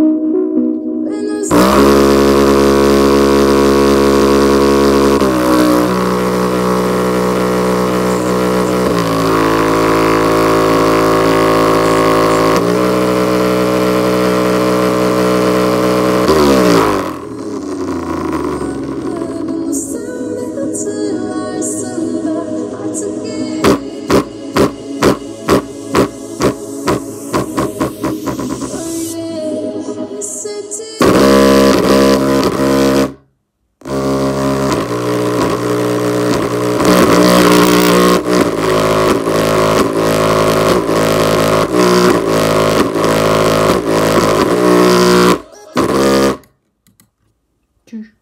you Чушь.